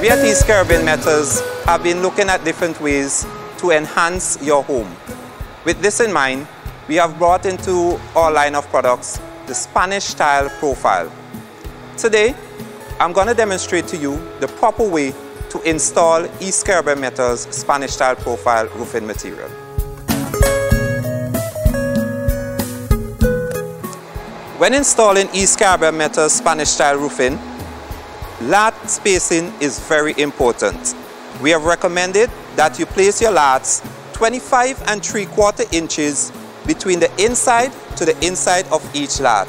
We at East Caribbean Metals have been looking at different ways to enhance your home. With this in mind, we have brought into our line of products the Spanish style profile. Today, I'm going to demonstrate to you the proper way to install East Caribbean Metals Spanish style profile roofing material. When installing East Caribbean Metals Spanish style roofing, lat spacing is very important. We have recommended that you place your lats 25 and 3 quarter inches between the inside to the inside of each lat.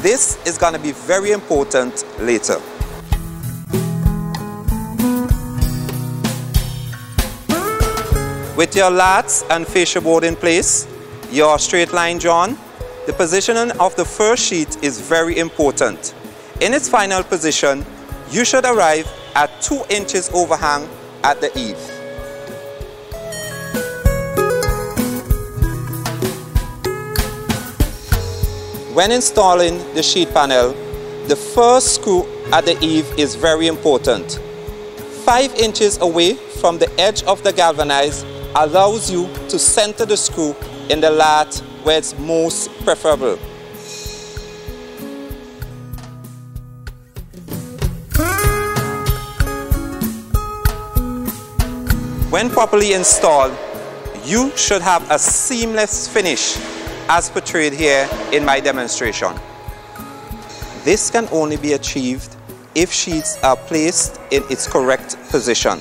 This is going to be very important later. With your lats and fascia board in place, your straight line drawn, the positioning of the first sheet is very important. In its final position, you should arrive at 2 inches overhang at the eave. When installing the sheet panel, the first screw at the eave is very important. 5 inches away from the edge of the galvanized allows you to center the screw in the lat where it's most preferable. When properly installed, you should have a seamless finish as portrayed here in my demonstration. This can only be achieved if sheets are placed in its correct position.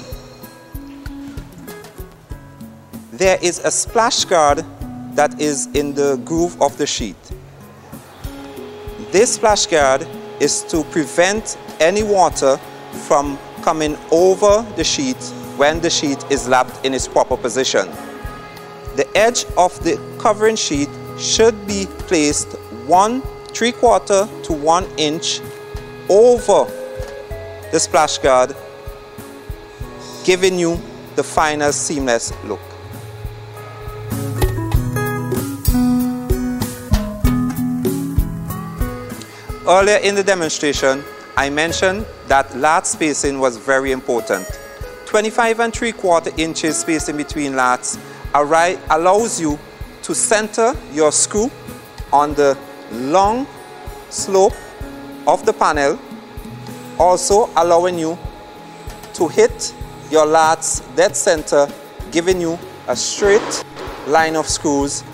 There is a splash guard that is in the groove of the sheet. This splash guard is to prevent any water from coming over the sheet when the sheet is lapped in its proper position. The edge of the covering sheet should be placed one three quarter to one inch over the splash guard, giving you the final seamless look. Earlier in the demonstration, I mentioned that lat spacing was very important. 25 and 3 quarter inches spacing between lats allows you to center your screw on the long slope of the panel, also allowing you to hit your lats dead center, giving you a straight line of screws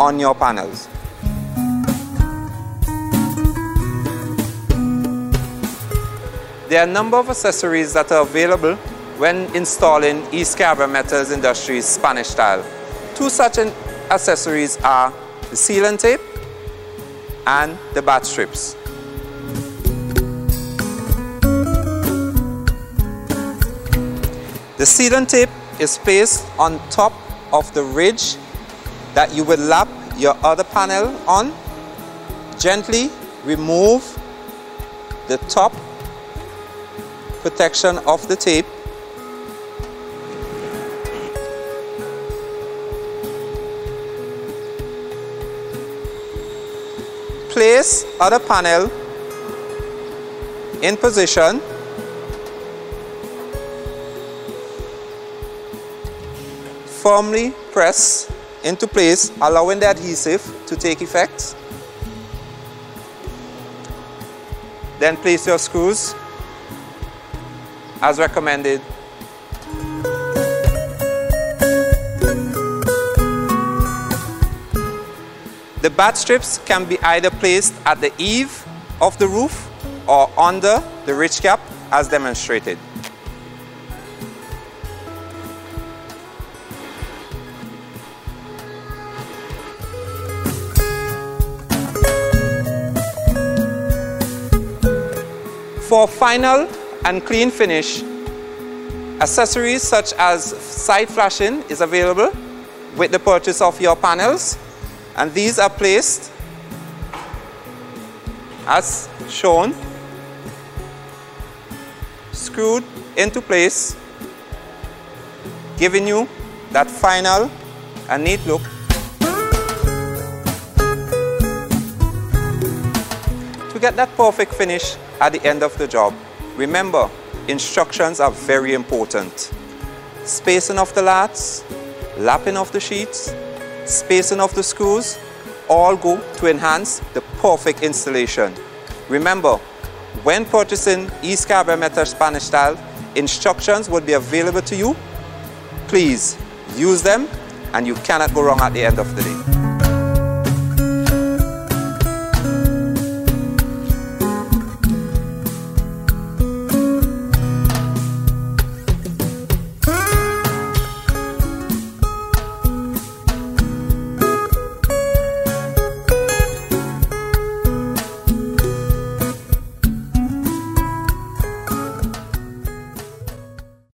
on your panels. There are a number of accessories that are available when installing East Caribbean Metals Industries Spanish style. Two such accessories are the sealant tape and the bat strips. The sealant tape is placed on top of the ridge that you will lap your other panel on. Gently remove the top protection of the tape place other panel in position. Firmly press into place allowing the adhesive to take effect. Then place your screws as recommended The bat strips can be either placed at the eave of the roof or under the ridge cap as demonstrated. For final and clean finish, accessories such as side flashing is available with the purchase of your panels and these are placed as shown screwed into place giving you that final and neat look to get that perfect finish at the end of the job remember instructions are very important. Spacing of the lats, lapping of the sheets, spacing of the screws, all go to enhance the perfect installation. Remember, when purchasing East Caribbean Metals Spanish style, instructions will be available to you. Please use them and you cannot go wrong at the end of the day.